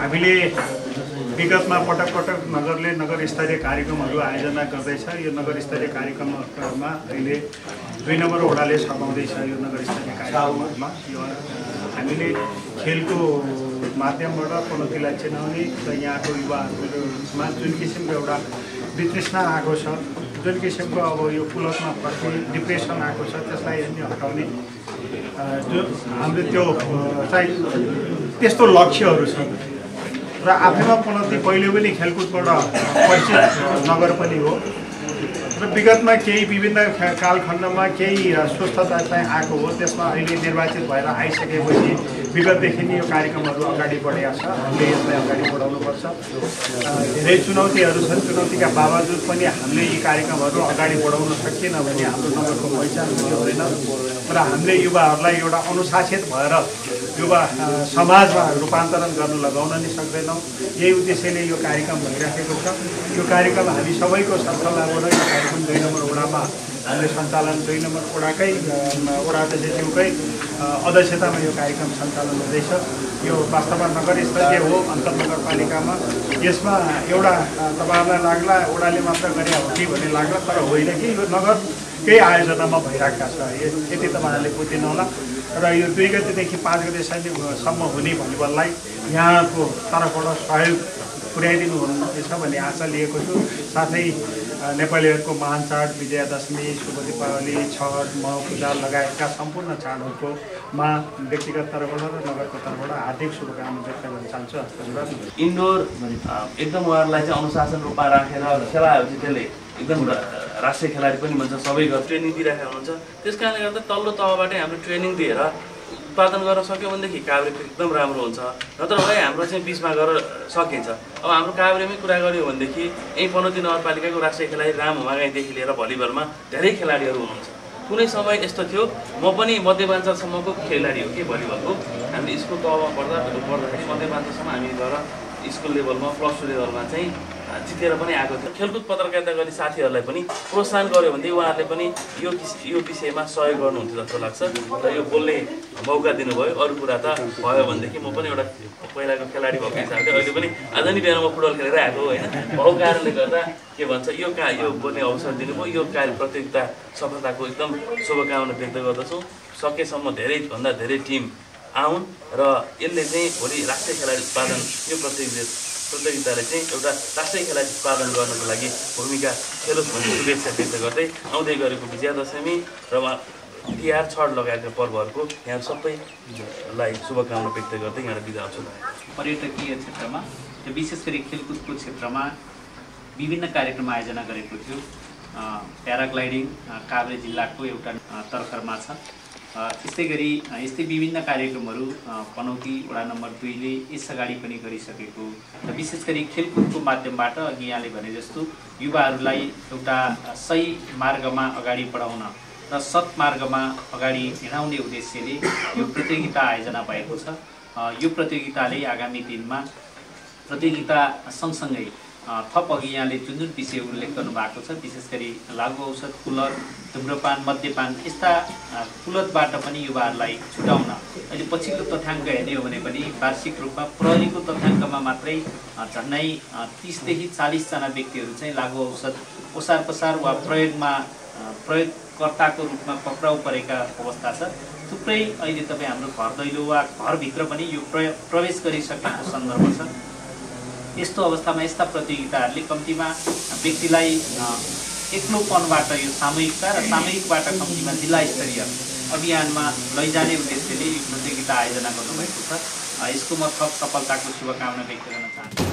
हामीले विगतमा पटक पटक नगरले नगर स्तरीय कार्यक्रमहरू आयोजना गर्दैछ। यो नगर स्तरीय कार्यक्रममा अहिले दुई नम्बर वडाले सघाउँदैछ यो नगर स्तरीय कार्यक्रमहरूमा। यो हामीले खेलको माध्यमबाट पनौतीलाई चिनाउने र यहाँको युवाहरूमा जुन किसिमको एउटा वितृष्णा आएको छ जुन किसिमको अब यो कुलतमा प्रति डिप्रेसन आएको छ त्यसलाई हटाउने जो हाम्रो त्यो चाहिँ त्यस्तो लक्ष्यहरू छ र आफैमा पनौती पहिले पनि खेलकुदबाट परिचित नगर पनि हो। र विगतमा केही विभिन्न कालखण्डमा केही स्वस्थता चाहिँ आएको हो। त्यसमा अहिले निर्वाचित भएर आइसकेपछि विगतदेखि नै यो कार्यक्रमहरू अगाडि बढेका छ हामीले यसलाई अगाडि बढाउनुपर्छ धेरै चुनौतीहरू छन्। चुनौतीका बावजुद पनि हामीले यी कार्यक्रमहरू अगाडि बढाउन सकिएन भने हाम्रो नगरको पहिचान हुँदैन। र हामीले युवाहरूलाई एउटा अनुशासित भएर युवा समाजमा रूपान्तरण गर्न लगाउन नि सक्दैनौँ। यही उद्देश्यले यो कार्यक्रम भइराखेको छ। यो कार्यक्रम हामी सबैको सरसल्लाहबाट यो कार्यक्रम दुई नम्बर वडामा हामीले सञ्चालन दुई नम्बर वडाकै वडा अध्यक्षज्यूकै अध्यक्षतामा यो कार्यक्रम सञ्चालन हुँदैछ। यो वास्तवमा नगर स्तरीय हो अन्तर नगरपालिकामा यसमा एउटा तपाईँहरूलाई लाग्ला वडाले मात्र गरे हो कि भन्ने लाग्ला तर होइन कि यो नगरकै आयोजनामा भइरहेका छ। यति तपाईँहरूले बुझिदिनु होला। र यो दुई गतिदेखि पाँच गतिसम्म हुने भलिबललाई यहाँको तर्फबाट सहयोग पुर्याइदिनु हुनेछ भन्ने आशा लिएको छु। साथै नेपालीहरूको महान चाड विजयादशमी शुभ दीपावली छठ म पूजा लगायतका सम्पूर्ण चाडहरूको मा व्यक्तिगत तर्फबाट र नगरको तर्फबाट हार्दिक शुभकामना व्यक्त गर्न चाहन्छु। धन्यवाद इन्डोर एकदम उहाँहरूलाई चाहिँ अनुशासन रूपमा राखेर खेलाएपछि त्यसले एकदम राष्ट्रिय खेलाडी पनि भन्छ सबै गरेर ट्रेनिङ दिइराखेका हुनुहुन्छ। त्यस कारणले गर्दा तल्लो तहबाटै हामीले ट्रेनिङ दिएर उत्पादन गर्न सक्यो भनेदेखि काभ्रे एकदम राम्रो हुन्छ। नत्र भए हाम्रो चाहिँ बिचमा गएर सकिन्छ। अब हाम्रो काभ्रेमै कुरा गऱ्यो भनेदेखि यहीँ पनौती नगरपालिकाको राष्ट्रिय खेलाडी राम हुमागाईदेखि लिएर भलिबलमा धेरै खेलाडीहरू हुनुहुन्छ। कुनै समय यस्तो थियो म पनि मध्यमाञ्चलसम्मको खेलाडी हो कि भलिबलको। हामीले स्कुल तहमा पढ्दा पढ्दाखेरि मध्यमाञ्चलसम्म हामी गएर स्कुल लेभलमा प्लस टू लेभलमा चाहिँ जितेर पनि आएको थियो। खेलकुद पत्रकारिता गर्ने साथीहरूलाई पनि प्रोत्साहन गर्यो भने उहाँहरूले पनि यो यो विषयमा सहयोग गर्नुहुन्थ्यो जस्तो लाग्छ र यो बोल्ने मौका दिनुभयो। अरू कुरा त भयो भनेदेखि म पनि एउटा पहिलाको खेलाडी भएको हिसाबले अहिले पनि आज नि बिहान फुटबल खेलेर आएको होइन? भएको कारणले गर्दा के भन्छ यो का यो बोल्ने अवसर दिनुभयो। यो कार्य प्रतियोगिता सफलताको एकदम शुभकामना व्यक्त गर्दछौँ। सकेसम्म धेरैभन्दा धेरै टिम आउन् र यसले चाहिँ भोलि राष्ट्रिय खेलाडी उत्पादन यो प्रतियोगिता प्रतियोगिताले चाहिँ एउटा राष्ट्रिय खेलाडी उत्पादन गर्नको लागि भूमिका खेलोस् भन्ने शुभेच्छा व्यक्त गर्दै आउँदै गरेको विजयादशमी र तिहार छठ लगायतका पर्वहरूको यहाँ सबैलाई शुभकामना व्यक्त गर्दै यहाँ बिदा हुन्छु। पर्यटकीय क्षेत्रमा र विशेष गरी खेलकुदको क्षेत्रमा विभिन्न कार्यक्रम आयोजना गरेको थियो। प्याराग्लाइडिङ काभ्रे जिल्लाको एउटा तर्खरमा छ। अ, यस्तै गरी यस्तै विभिन्न कार्यक्रमहरू पनौती वडा नम्बर दुईले यस अगाडि पनि गरिसकेको र विशेष गरी खेलकुदको माध्यमबाट अघि यहाँले भने जस्तो युवाहरूलाई एउटा सही मार्गमा अगाडि बढाउन र सत्मार्गमा अगाडि हिँडाउने उद्देश्यले यो प्रतियोगिता आयोजना भएको छ। यो प्रतियोगिताले आगामी दिनमा प्रतियोगिता सँगसँगै थप अघि यहाँले जुन जुन विषय उल्लेख गर्नुभएको छ विशेष गरी लागु औषध कुलत धुम्रपान मद्यपान यस्ता कुलतबाट पनि युवाहरूलाई छुटाउन अहिले पछिल्लो तथ्याङ्क हेर्ने हो भने पनि वार्षिक रूपमा प्रहरीको तथ्याङ्कमा मात्रै झन्डै तिसदेखि चालिसजना व्यक्तिहरू चाहिँ लागु औषध ओसार पसार वा प्रयोगमा प्रयोगकर्ताको रूपमा पक्राउ परेका अवस्था छ। थुप्रै अहिले तपाईँ हाम्रो घर दैलो वा घरभित्र पनि यो प्रवेश गरिसकेको सन्दर्भ छ। यस्तो अवस्थामा यस्ता प्रतियोगिताहरूले कम्तीमा व्यक्तिलाई एक्लोपनबाट यो सामूहिकता र सामूहिकबाट कम्तीमा जिल्ला स्तरीय अभियानमा लैजाने उद्देश्यले यो प्रतियोगिता आयोजना गर्नुभएको छ। यसको म थप सफलताको शुभकामना व्यक्त गर्न चाहन्छु।